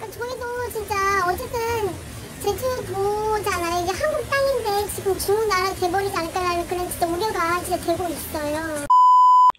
그러니까 저희도 진짜 어쨌든 제주도잖아요. 이게 한국 땅인데 지금 중국 나라 돼버리지 않을까라는 그런 진짜 우려가 진짜 되고 있어요.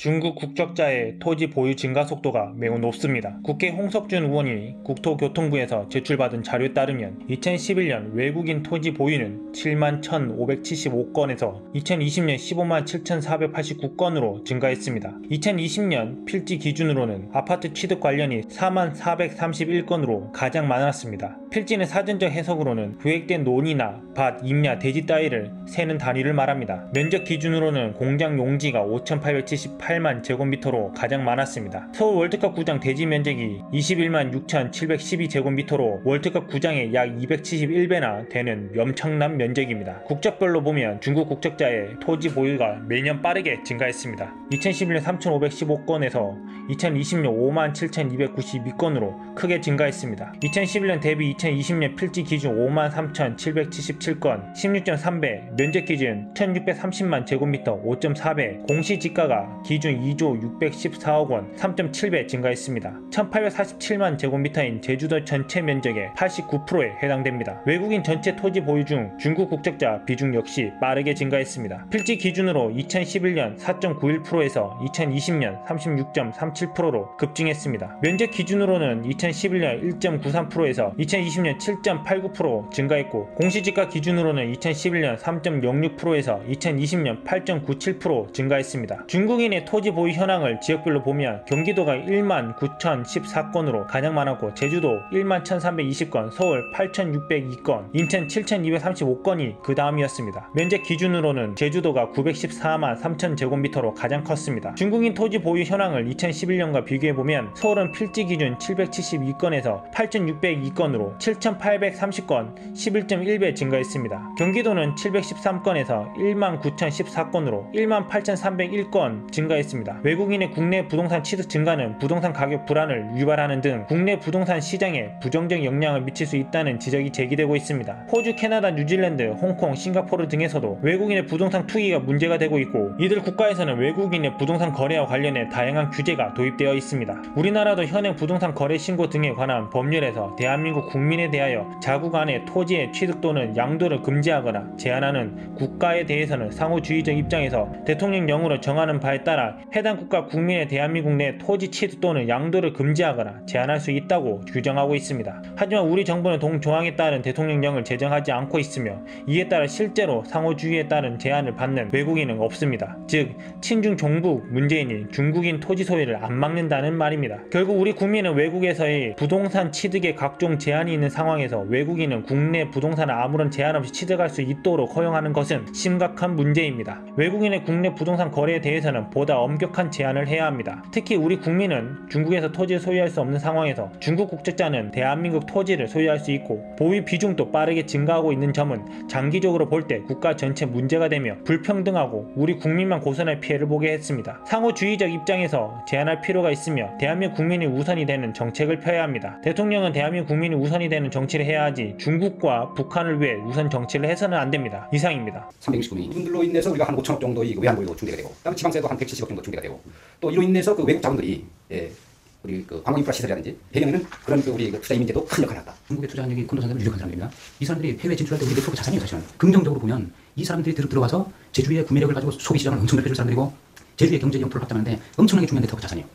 중국 국적자의 토지 보유 증가 속도가 매우 높습니다. 국회 홍석준 의원이 국토교통부에서 제출받은 자료에 따르면 2011년 외국인 토지 보유는 7만 1,575건에서 2020년 15만 7,489건으로 증가했습니다. 2020년 필지 기준으로는 아파트 취득 관련이 4만 431건으로 가장 많았습니다. 필지는 사전적 해석으로는 구획된 논이나 밭, 임야, 대지 따위를 세는 단위를 말합니다. 면적 기준으로는 공장 용지가 5,878만 제곱미터로 가장 많았습니다. 서울 월드컵 구장 대지 면적이 21만 6,712제곱미터로 월드컵 구장의 약 271배나 되는 엄청난 면적입니다. 국적별로 보면 중국 국적자의 토지 보유가 매년 빠르게 증가했습니다. 2011년 3,515건에서 2020년 5만 7,292건으로 크게 증가했습니다. 2011년 대비 2020년 필지 기준 5만 3,777건, 16.3배, 면적 기준 1,630만 제곱미터 5.4배, 공시지가가 기준 2조 614억 원 3.7배 증가했습니다. 1,847만 제곱미터인 제주도 전체 면적의 89%에 해당됩니다. 외국인 전체 토지 보유 중 중국 국적자 비중 역시 빠르게 증가했습니다. 필지 기준으로 2011년 4.91%에서 2020년 36.37%로 급증했습니다. 면적 기준으로는 2011년 1.93%에서 2020년 7.89% 증가했고 공시지가 기준으로는 2011년 3.06%에서 2020년 8.97% 증가했습니다. 중국인의 토지 보유 현황을 지역별로 보면 경기도가 1만 9,014건으로 가장 많았고 제주도 1만 1,320건, 서울 8,602건, 인천 7,235건이 그 다음이었습니다. 면적 기준으로는 제주도가 914만 3천 제곱미터로 가장 컸습니다. 중국인 토지 보유 현황을 2011년과 비교해보면 서울은 필지 기준 772건에서 8,602건으로 7,830건 11.1배 증가했습니다. 경기도는 713건에서 1만 9,014건으로 1만 8,301건 증가했습니다. 외국인의 국내 부동산 취득 증가는 부동산 가격 불안을 유발하는 등 국내 부동산 시장에 부정적 영향을 미칠 수 있다는 지적이 제기되고 있습니다. 호주, 캐나다, 뉴질랜드, 홍콩, 싱가포르 등에서도 외국인의 부동산 투기가 문제가 되고 있고 이들 국가에서는 외국인의 부동산 거래와 관련해 다양한 규제가 도입되어 있습니다. 우리나라도 현행 부동산 거래 신고 등에 관한 법률에서 대한민국 국민에 대하여 자국 안의 토지의 취득 또는 양도를 금지하거나 제한하는 국가에 대해서는 상호주의적 입장에서 대통령령으로 정하는 바에 따라 해당 국가 국민의 대한민국 내 토지 취득 또는 양도를 금지하거나 제한할 수 있다고 규정하고 있습니다. 하지만 우리 정부는 동조항에 따른 대통령령을 제정하지 않고 있으며 이에 따라 실제로 상호주의에 따른 제한을 받는 외국인은 없습니다. 즉 친중 종북 문재인이 중국인 토지 소유를 안 막는다는 말입니다. 결국 우리 국민은 외국에서의 부동산 취득에 각종 제한이 있는 상황에서 외국인은 국내 부동산을 아무런 제한 없이 취득할 수 있도록 허용하는 것은 심각한 문제입니다. 외국인의 국내 부동산 거래에 대해서는 보다 엄격한 제한을 해야 합니다. 특히 우리 국민은 중국에서 토지를 소유할 수 없는 상황에서 중국 국적자는 대한민국 토지를 소유할 수 있고 보유 비중도 빠르게 증가하고 있는 점은 장기적으로 볼 때 국가 전체 문제가 되며 불평등하고 우리 국민만 고선할 피해를 보게 했습니다. 상호주의적 입장에서 제한할 필요가 있으며 대한민국 국민이 우선이 되는 정책을 펴야 합니다. 대통령은 대한민국 국민이 우선이 되는 정치를 해야 하지 중국과 북한을 위해 우선 정치를 해서는 안 됩니다. 이상입니다. 369명 이분들로 인해서 우리가 한 5천억 정도의 그 외환보유도 충대가 되고 그다음에 지방세도 한 170억 정도 충대가 되고 또 이로 인해서 그 외국 자본들이 예, 우리 그 관광 인프라 시설이라든지 배경에는 그런 그 우리 그 투자 이민제도 큰 역할을 한다. 중국에 투자한 콘도 사람들 유력한 사람들입니다. 이 사람들이 해외 진출할 때 우리 네트워크 자산이에요 사실은. 긍정적으로 보면 이 사람들이 들, 들어와서 제주의 구매력을 가지고 소비 시장을 엄청 넓혀줄 사람들이고 제주의 경제 영토를 확장하는데 엄청나게 중요한 네트워크 자산이에요.